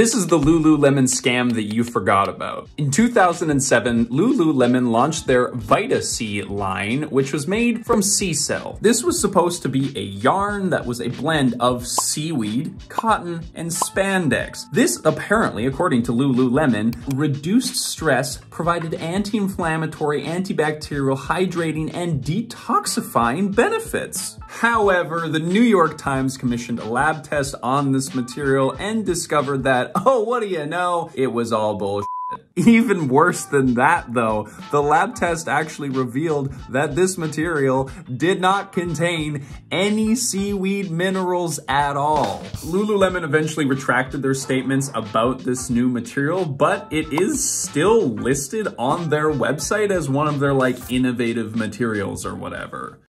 This is the Lululemon scam that you forgot about. In 2007, Lululemon launched their VitaSea line, which was made from SeaCell. This was supposed to be a yarn that was a blend of seaweed, cotton, and spandex. This apparently, according to Lululemon, reduced stress, provided anti-inflammatory, antibacterial, hydrating, and detoxifying benefits. However, the New York Times commissioned a lab test on this material and discovered that, oh, what do you know? It was all bullshit. Even worse than that though, the lab test actually revealed that this material did not contain any seaweed minerals at all. Lululemon eventually retracted their statements about this new material, but it is still listed on their website as one of their like innovative materials or whatever.